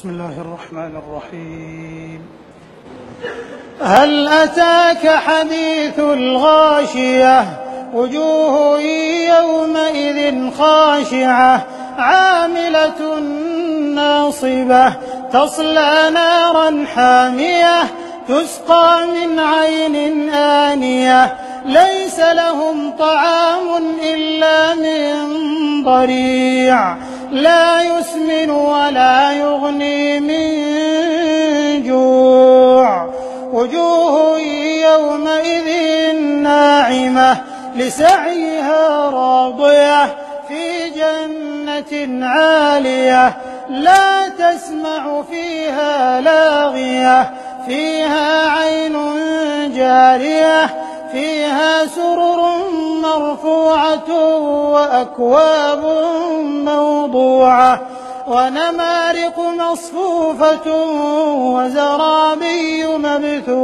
بسم الله الرحمن الرحيم. هل أتاك حديث الغاشية؟ وجوه يومئذ خاشعة عاملة ناصبة تصلى نارا حامية تسقى من عين آنية. ليس لهم طعام إلا من ضريع. لا يسمن وجوه يومئذ ناعمة لسعيها راضية في جنة عالية لا تسمع فيها لاغية فيها عين جارية فيها سرر مرفوعة وأكواب موضوعة ونمارق مصفوفة وزرابي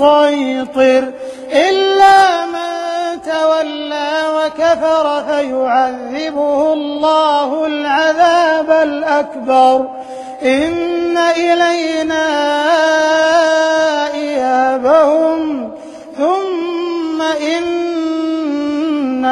بمسيطر إلا من تولى وكفر فيعذبه الله العذاب الأكبر. إن إلينا إيابهم ثم إن